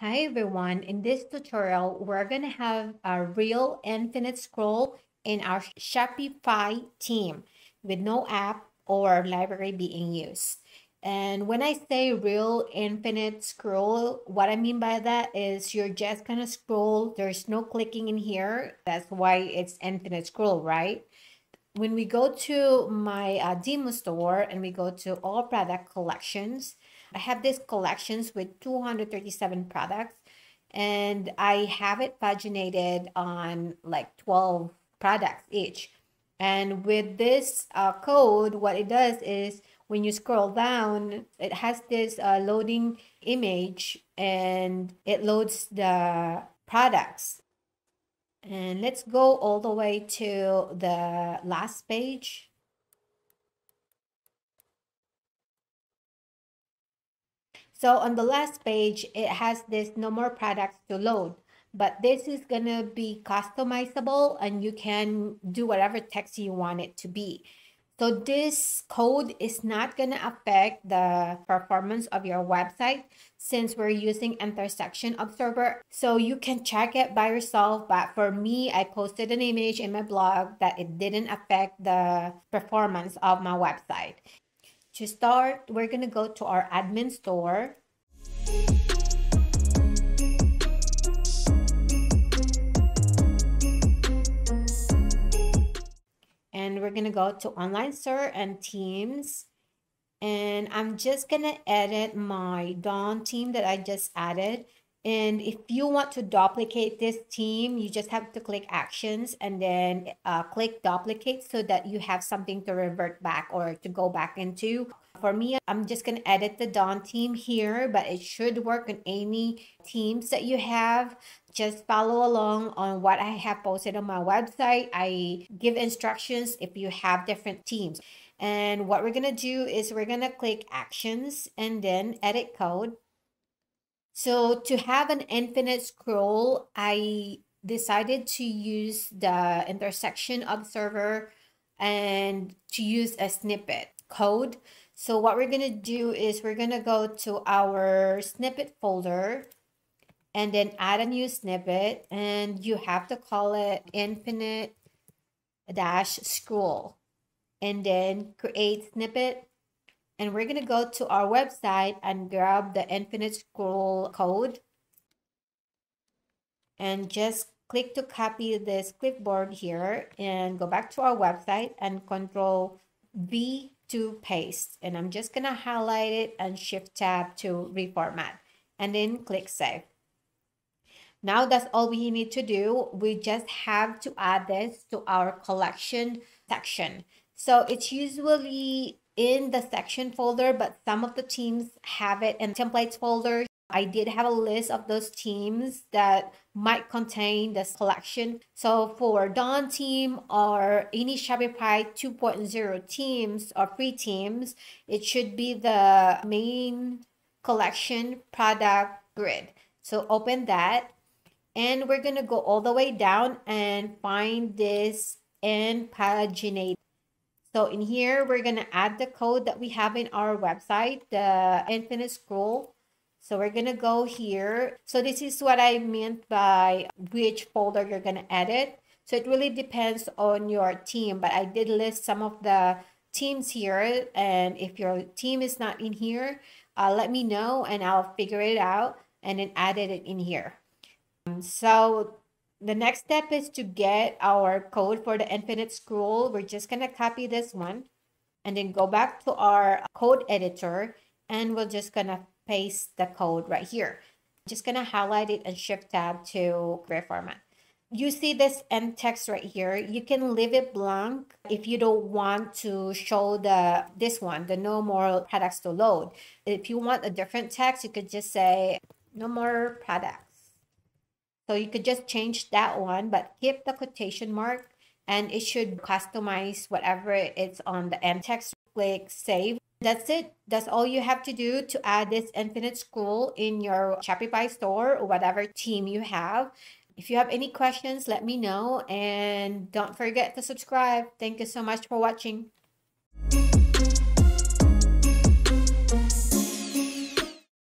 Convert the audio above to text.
Hi everyone, in this tutorial we're going to have a real infinite scroll in our Shopify theme with no app or library being used. And when I say real infinite scroll, what I mean by that is you're just going to scroll, there's no clicking in here. That's why it's infinite scroll, right? When we go to my uh, demo store and we go to all product collections, I have these collections with 237 products and I have it paginated on like 12 products each. And with this uh, code, what it does is when you scroll down, it has this uh, loading image and it loads the products. And let's go all the way to the last page. So on the last page, it has this no more products to load, but this is to be customizable and you can do whatever text you want it to be. So this code is not going to affect the performance of your website since we're using intersection observer. So you can check it by yourself. But for me, I posted an image in my blog that it didn't affect the performance of my website. To start, we're going to go to our admin store. And we're going to go to Online Store and Themes. And I'm just going to edit my Dawn theme that I just added. And if you want to duplicate this theme, you just have to click actions and then uh, click duplicate so that you have something to revert back or to go back into. For me, I'm just going to edit the Dawn theme here, but it should work on any themes that you have. Just follow along on what I have posted on my website. I give instructions if you have different themes. And what we're going to do is we're going to click actions and then edit code so to have an infinite scroll, I decided to use the intersection observer and to use a snippet code. So what we're going to do is we're going to go to our snippet folder and then add a new snippet and you have to call it infinite dash scroll and then create snippet and we're going to go to our website and grab the infinite scroll code. And just click to copy this clipboard here and go back to our website and control V to paste. And I'm just gonna highlight it and shift tab to reformat. And then click save. Now that's all we need to do. We just have to add this to our collection section so it's usually in the section folder, but some of the themes have it in templates folder. I did have a list of those themes that might contain this collection. So for Dawn theme or any Shopify 2.0 themes or free themes, it should be the main collection product grid. So open that and we're going to go all the way down and find this and paginate so in here, we're going to add the code that we have in our website, the infinite scroll. So we're going to go here. So this is what I meant by which folder you're going to edit. So it really depends on your theme, but I did list some of the themes here. And if your theme is not in here, uh, let me know and I'll figure it out and then add it in here. So the next step is to get our code for the infinite scroll. We're just going to copy this one and then go back to our code editor and we're just going to paste the code right here. Just going to highlight it and shift tab to gray format. You see this end text right here. You can leave it blank if you don't want to show the this one, the no more products to load. If you want a different text, you could just say no more products so you could just change that one, but keep the quotation mark and it should customize whatever it's on the end text. Click save. That's it. That's all you have to do to add this infinite scroll in your Shopify store or whatever theme you have. If you have any questions, let me know and don't forget to subscribe. Thank you so much for watching.